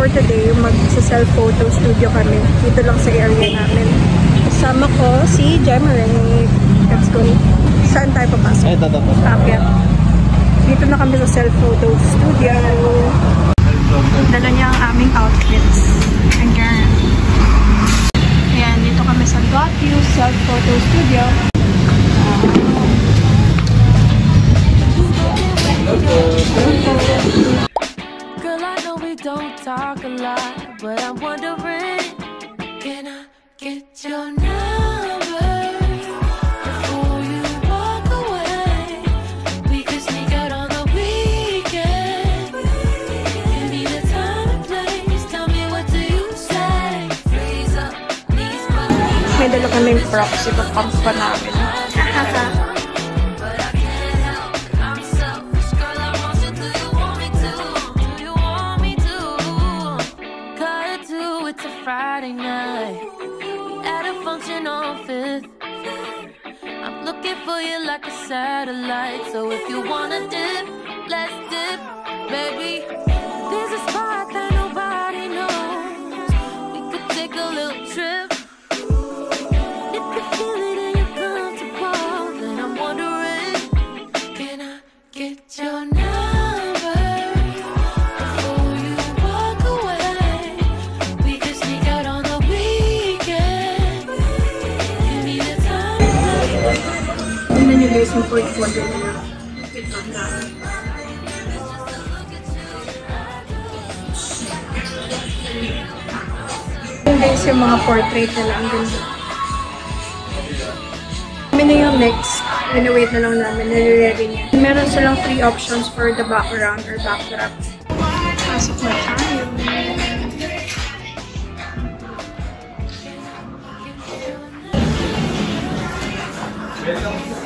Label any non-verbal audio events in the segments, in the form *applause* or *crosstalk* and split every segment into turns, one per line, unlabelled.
28. And for today, mag-self-photo studio kami. Dito lang sa area namin. Kasama ko si Jemerick. Let's go. Saan tayo papasok?
Ay, tata po.
Akyat. Dito na kami sa self-photo studio. Dala niya ang aming outfits. Again. Ayan, dito kami sa Got You Self-Photo Studio.
Girl, I know we don't talk a lot, but I'm wondering, can I get your number before you walk away? We could sneak *laughs* We at a function on Fifth. I'm looking for you like a satellite. So if you wanna dip, let's dip, baby.
Yung portfolio niya. Ito na. Yung guys yung mga portrait nila. Ang ganda. Kami na yung next. Wait na lang namin. Nare-ready niya. Meron silang three options for the background or backdrop. Pasok na tayo.
Walk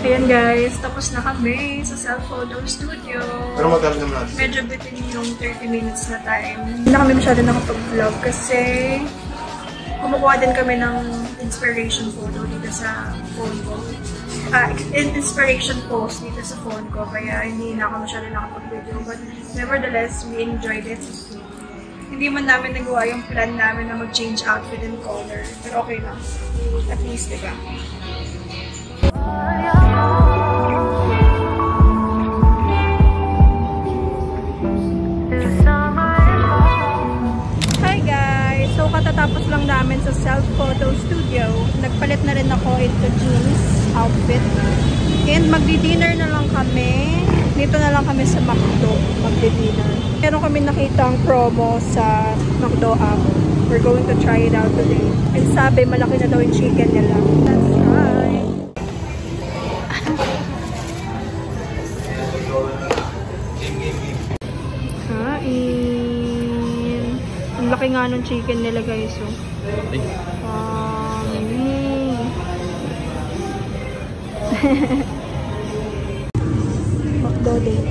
so.
Ayan guys, tapos na kami sa self-photo studio.
Pero magkano naman natin?
Medyo bitin yung 30 minutes na time. Hindi na kami masyado nakapag-vlog kasi kumukuha din kami ng inspiration photo dito sa phone ko. Ah, in- inspiration post dito sa phone ko. Kaya hindi na ako masyado nakapag-video. But nevertheless, we enjoyed it. Hindi man namin nagawa yung plan namin na mag-change outfit and color. Pero okay lang. At least, diba? Hi So katatapos lang namin sa self-photo studio. Nagpalit na rin ako into jeans outfit. And magdi-dinner na lang kami. Dito na lang kami sa McDo. Magdi-dinner. Meron kami nakita ang promo sa McDo app. We're going to try it out today. And sabi, malaki na daw yung chicken nila. Let's laki nga ng chicken nila guys. Oh.
Ay,
Yummy. McDo day.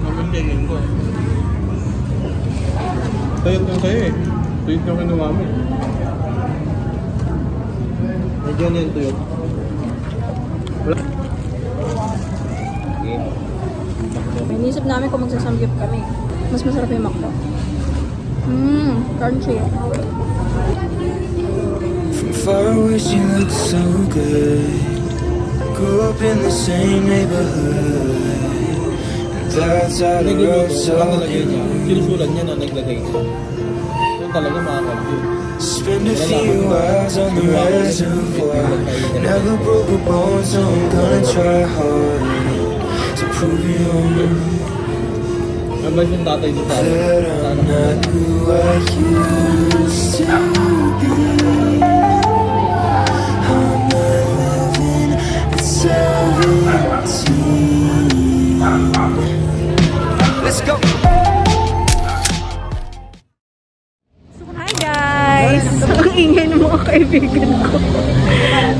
mamintigin ko. Tuyot yung sa'yo eh. Tuyot yung kinuha mo eh. Medyo na yung tuyot. Wala. Okay.
Inisip namin kung magsasamgyup kami. Mas masarap yung McDo. Mmm, crunchy.
From far away she looks so good Grew up in the same neighborhood And that's how the road so
walang talagay niya. Na naglagay niya. Yun talaga makakabyo.
Spend a few hours on the reservoir Never broke a bone so I'm gonna try hard
Mabait yung tatay doon sa akin.
That I'm not who I used to be I'm not living at 17 Let's go!
Hi guys! Ang ingay ng mga kaibigan ko.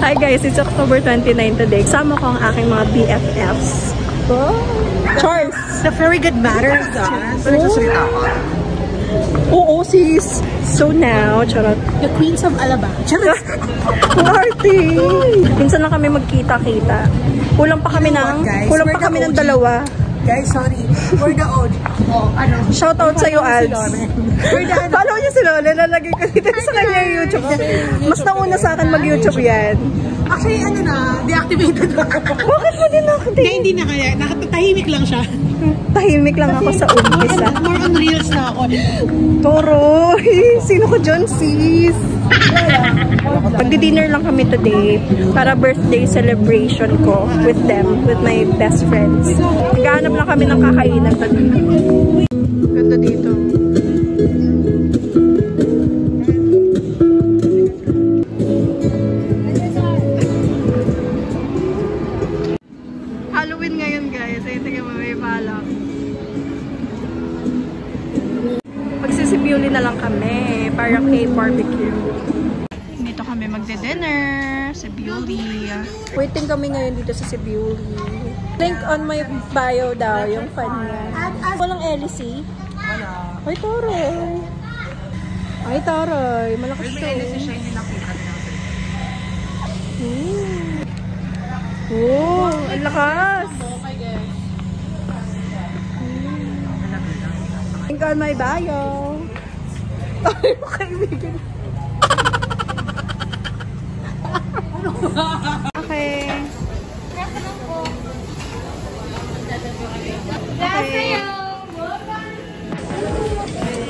Hi guys, it's October 29 today. Kasama ko ang aking mga BFFs. Oh. Charles!
The very good matters, ako.
Oo, sis. So now, charot.
The Queens of Alabama. Charot. *laughs*
Party! Minsan lang kami magkita-kita. Kulang pa kami ng,
Guys,
kulang pa kami ng dalawa.
Guys, sorry. We're the old. Oh, ano?
Shout out sa'yo, Ads.
We're the *laughs* ano.
Follow niyo si Lola. Lalagay ko dito sa kanya YouTube. Mas nauna sa akin mag-YouTube yan.
Actually, ano na, deactivated na.
Bakit mo din ako
Hindi, hindi na kaya. Nakatahimik lang siya.
Tahimik lang ako sa umpisa.
More on reels na ako.
Toro! Sino ko dyan, sis? Magdi-dinner lang kami today para birthday celebration ko with them, with my best friends. Naghahanap lang kami ng kakainan. Ganda dito. Kami ngayon dito sa Sibuli. Link on my bio daw yung fan niya. Walang LC? Wala. Ay, Toroy. Ay, Toroy. Malakas to. May LC siya, hindi nakita Hmm. Oh, ang lakas. Link on my bio. Ay, kaibigan. *laughs* okay. Okay.
Ooh,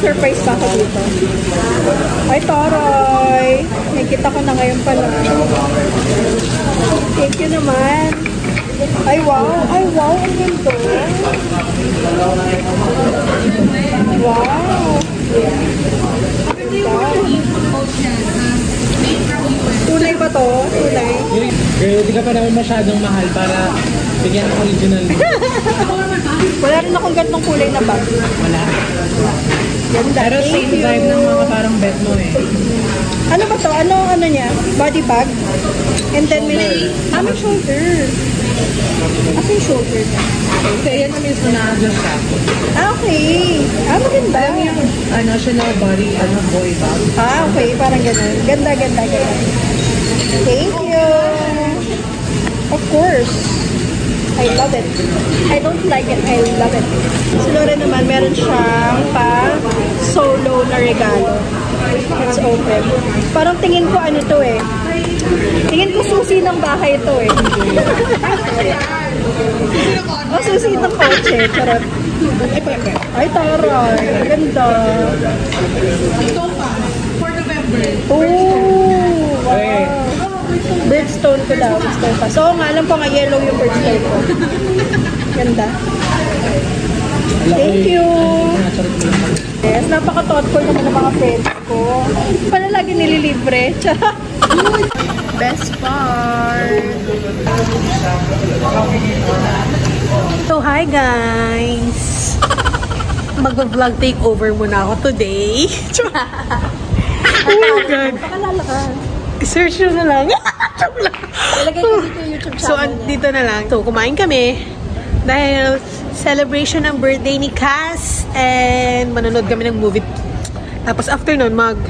surprise pa ako dito. Ay, taray. Nakikita ko na ngayon pala. Thank you naman. Ay, wow. Ay, wow. Ang ganda. Wow. Tunay ba to? Tunay.
Girl, di ka pa naman masyadong mahal para bigyan ng original. *laughs*
Wala rin akong gantong kulay na bag.
Wala.
Ganda.
Pero same vibe ng mga parang bet mo eh.
Ano ba to? Ano ano niya? Body bag? And then may... Ah, may shoulder. As in shoulder niya.
Kasi yan na mismo na-adjust ka.
Ah, okay. Ah, maganda.
Alam yung ano, Chanel body, ano, boy bag.
Ah, okay. Parang ganun. Ganda, ganda, ganda. Thank you. Of course. I love it. I don't like it. I love it. Si Lore naman, meron siyang na regalo. Let's open. Parang tingin ko ano to eh. Tingin ko susi ng bahay to eh. *laughs* oh, susi ng kotse. Charot. Ay, taray. Ganda.
Pa. For November.
Oh, wow. Birdstone ko daw. Birdstone pa. So, nga, alam ko nga yellow yung birdstone ko. Ganda. Thank you. Yes, napaka-thoughtful naman ng mga friends ko. Pala lagi nililibre. *laughs* Charot. Best part.
So, hi guys! Mag-vlog takeover muna ako today. *laughs* oh my God!
Pakalala ka.
Search nyo na lang. *laughs*
Ilagay ko dito yung YouTube
So,
channel niya.
dito na lang. So, kumain kami. Dahil celebration ng birthday ni Cass and manonood kami ng movie. Tapos after nun, mag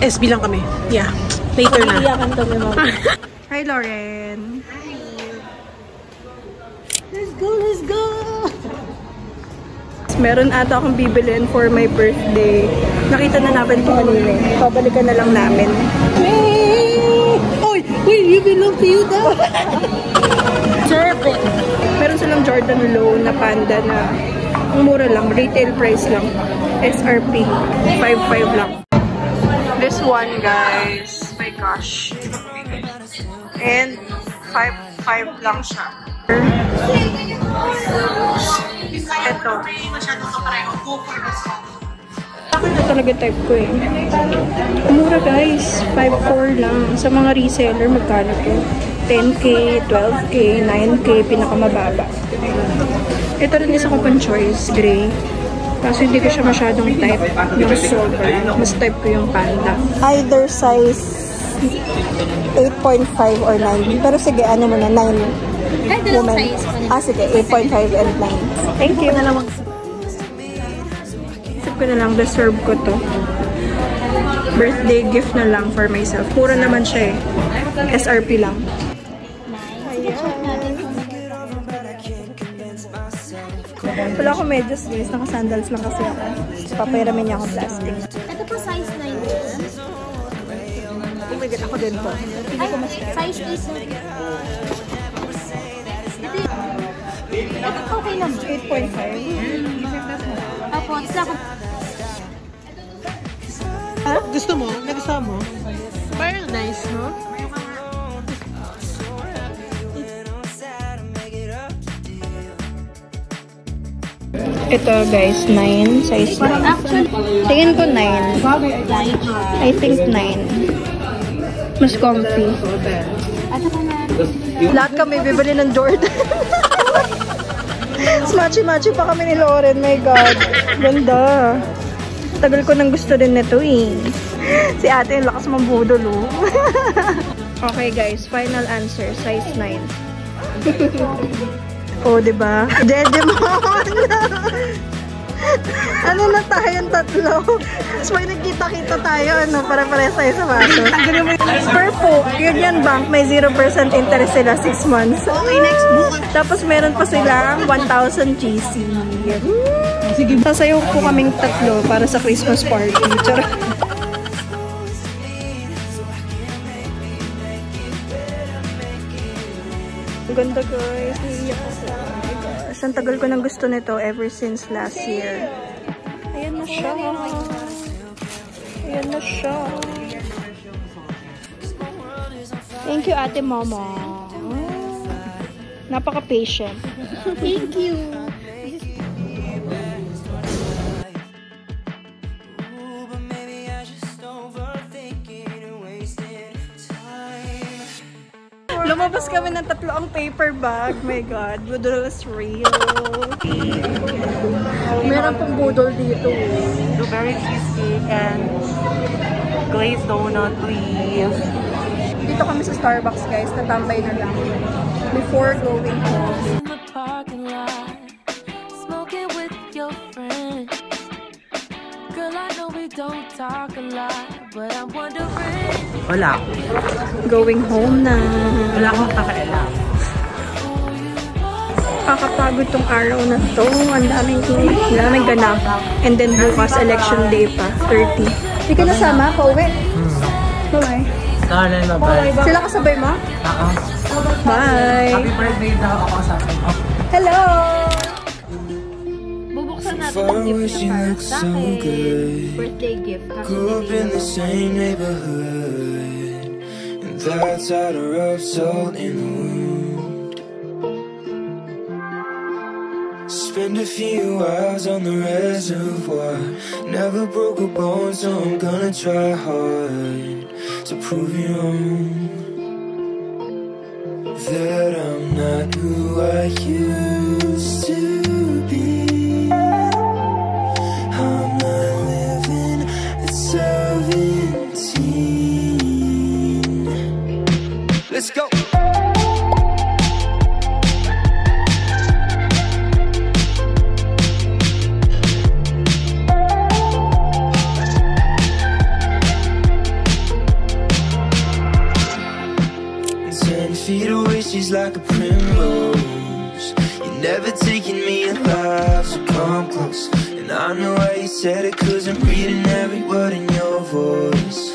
SB lang kami. Yeah. Later na. *laughs*
Hi, Lauren.
Let's go, let's go!
Meron ata akong bibilin for my birthday. Nakita na namin ito kanina. Pabalikan na lang namin.
Hey! Oy! Wait, you belong to you daw!
Serpent. Meron silang Jordan Low na panda na ang mura lang. Retail price lang. SRP. 5.5 lang. This one, guys. My gosh. And 5.5 lang siya. Ito. Ito talaga type ko eh. Mura guys. 5.4 lang. Sa mga reseller, magkano to? 10k, 12k, 9k, pinakamababa. Ito rin isa ko pang choice, gray. Kaso hindi ko siya masyadong type yung silver. Mas type ko yung panda. Either size 8.5 or 9. Pero sige, ano mo na, 9 woman. Ah, sige, 8.5 and 9. Thank you. Isip ko na lang, deserve ko to. Birthday gift na lang for myself. Pura naman siya eh. SRP lang. Wala akong medyas guys. Naka-sandals lang kasi ako. Papayramin niya akong plastic.
Ito po size 9 din.
Oh my God, ako din po.
Ay, size 8 na. Ito, okay lang.
8.5.
Opo, isa ako.
Ah, gusto mo? Nagustuhan mo? Parang nice, no?
Ito guys, 9. Size 9.
Actually,
Tingin ko 9. I think 9. Mas comfy.
na.
Lahat kami bibili ng Jordan. *laughs* Smatchy-matchy pa kami ni Lauren. My God. Ganda. Tagal ko nang gusto din nito eh. Si ate, yung lakas mambudol oh. *laughs* okay guys, final answer. Size 9. *laughs* oh, di ba? Dedemon! ano na tayong tatlo? Tapos pag nagkita-kita tayo, ano, para pares tayo sa baso. Purple, Union Bank, may 0% interest sila 6 months. Okay, next book. Tapos meron pa silang 1,000 GC. Sige. Sasayaw po kaming tatlo para sa Christmas party. Charot. Ganda guys. Naiiyak ako. Oh my. Ang tagal ko nang gusto nito ever since last year. Ayan na siya. Ayan na siya. Thank you, Ate Mama. Napaka-patient.
Thank you.
Lumabas kami ng tatlo ang paper bag. My God, budol is real. Meron pong budol dito.
blueberry cheesecake and glazed donut, please.
Dito kami sa Starbucks, guys. Tatambay na lang. Before going home.
in the parking lot, smoking with your friends. Girl, I know we don't talk a lot, but I'm wondering.
Wala.
going home na.
Wala akong kakailang.
Kakapagod tong araw na to. Ang daming, ang daming ganap. And then bukas, election day pa. 30. Hindi ka nasama? Pauwi? Bye.
Kala na ba?
Sila kasabay mo?
Oo.
Bye!
Happy birthday daw ako sa akin.
Hello!
Bubuksan natin ang gift niya para sa
so
akin.
good.
Birthday gift. Kasi
Grew up in the same neighborhood, that's how to rub salt in the wound. Spend a few hours on the reservoir. Never broke a bone, so I'm gonna try hard to prove you wrong. That I'm not who I used Let's go. Ten feet away, she's like a primrose. You're never taking me alive, so come close. And I know why you said it, cause I'm reading every word in your voice.